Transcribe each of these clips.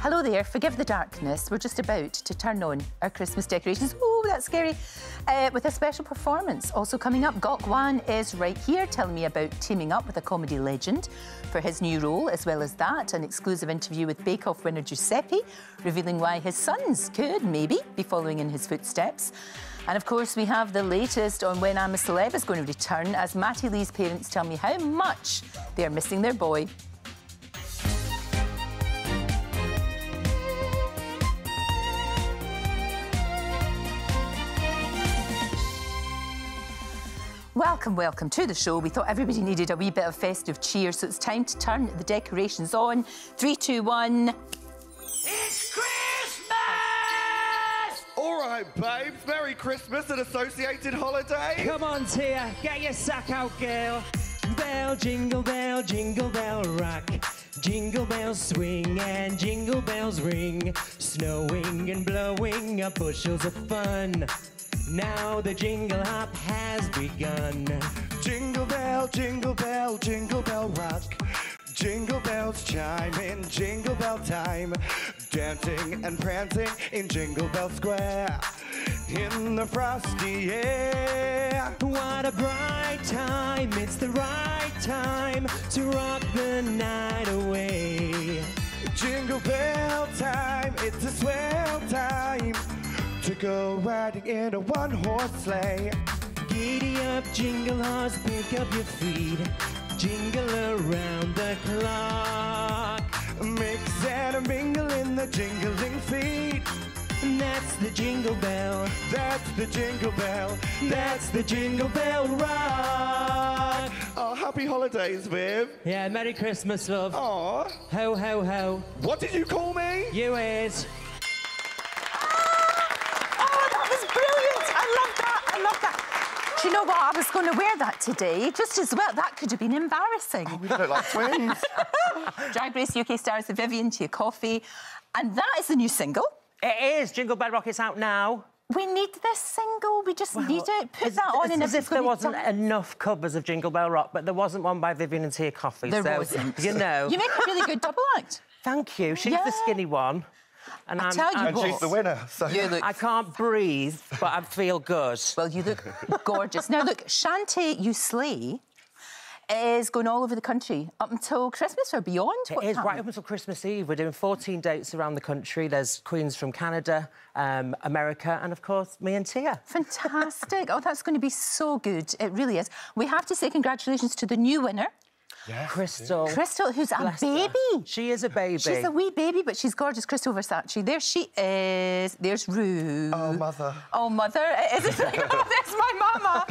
Hello there, forgive the darkness. We're just about to turn on our Christmas decorations. Oh, that's scary. Uh, with a special performance. Also coming up, Gok Wan is right here telling me about teaming up with a comedy legend for his new role, as well as that, an exclusive interview with Bake Off winner Giuseppe, revealing why his sons could, maybe, be following in his footsteps. And of course, we have the latest on when I'm a Celeb is going to return as Matty Lee's parents tell me how much they are missing their boy. Welcome, welcome to the show. We thought everybody needed a wee bit of festive cheer, so it's time to turn the decorations on. Three, two, one. It's Christmas! All right, babes. Merry Christmas and associated holiday. Come on, Tia, get your sack out, girl. Bell, jingle bell, jingle bell rock. Jingle bells swing and jingle bells ring. Snowing and blowing up bushels of fun. Now the jingle hop has begun. Jingle bell, jingle bell, jingle bell rock. Jingle bells chime in jingle bell time. Dancing and prancing in Jingle Bell Square. In the frosty air. What a bright time, it's the right time to rock the night away. Jingle bell time, it's a swell time to go riding in a one horse sleigh. Giddy up, jingle horse, pick up your feet. Jingle around the clock. Mix and mingle in the jingling feet. And that's the jingle bell. That's the jingle bell. That's the jingle bell rock. Oh, happy holidays, Viv. Yeah, Merry Christmas, love. Aw, Ho, ho, ho. what did you call me? You is. Oh, that was brilliant. I love that. I love that. Do you know what? I was going to wear that today, just as well. That could have been embarrassing. Oh, we look like twins. Drag Race UK stars the Vivienne to your coffee. And that is the new single. It is. Jingle Bell Rock is out now. We need this single. We just need it. Put It's- that on it's and as if there wasn't done. enough covers of Jingle Bell Rock, but there wasn't one by Vivienne and Tia Kofi. There so, wasn't. You know. You make a really good double act. Thank you. She's Yeah. the skinny one. And I I'm, tell you I'm- and she's the winner. So You look I can't breathe, but I feel good. well. You look gorgeous. Now look, Shantae You Slay is going all over the country up until Christmas or beyond. It What's is right up until Christmas Eve. We're doing 14 dates around the country. There's queens from Canada, um, America, and of course me and Tia. Fantastic. Oh, that's going to be so good. It really is. We have to say congratulations to the new winner, Crystal. Crystal, who's a bless her. baby. She is a baby. She's a wee baby, but she's gorgeous. Crystal Versace. There she is. There's Rue. Oh, mother. Oh, mother. Is it? oh, there's my mama.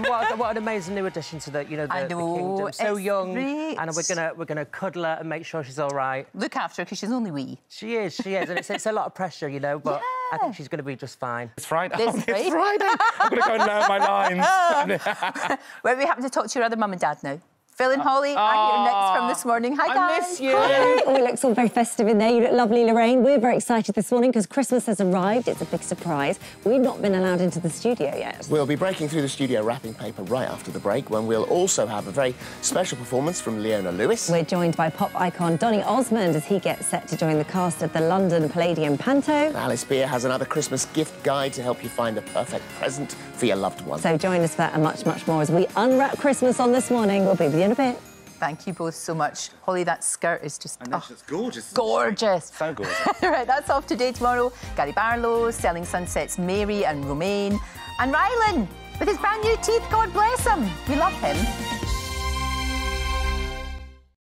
What, what an amazing new addition to the, you know, the, I the kingdom. So it's young, great. and we're gonna we're gonna cuddle her and make sure she's all right. Look after her because she's only wee. She is, she is, and it's, it's a lot of pressure, you know, but I think she's gonna be just fine. It's Friday. This Friday? it's Friday. I'm going to go and learn my lines. Well, we happen to talk to your other mum and dad now. Phil and uh, Holly are here next from this ah, morning. Hi, I guys. miss you. Oh, it looks all very festive in there. You look lovely, Lorraine. We're very excited this morning because Christmas has arrived. It's a big surprise. We've not been allowed into the studio yet. We'll be breaking through the studio wrapping paper right after the break when we'll also have a very special performance from Leona Lewis. We're joined by pop icon Donny Osmond as he gets set to join the cast of the London Palladium Panto. Alice Beer has another Christmas gift guide to help you find the perfect present for your loved one. So join us for that and much, much more as we unwrap Christmas on this morning. We'll be with you in a bit. Thank you both so much. Holly, that skirt is just oh, It's gorgeous. gorgeous. So gorgeous. right, that's off today. Tomorrow, Gary Barlow, Selling Sunsets, Mary and Romain, and Rylan with his brand new teeth. God bless him. We love him.